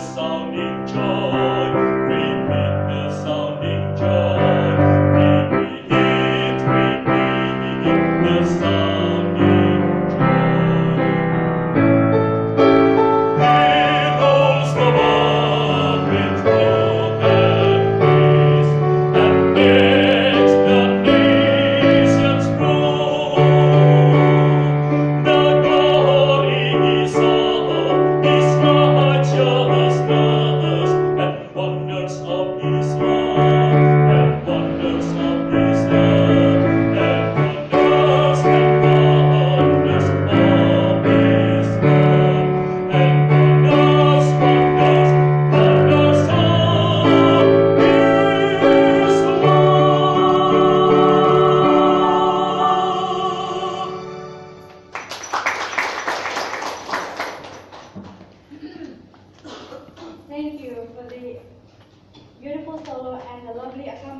sounding joy. Repeat the sounding joy. Repeat, repeat the. Thank you for the beautiful solo and the lovely accompaniment.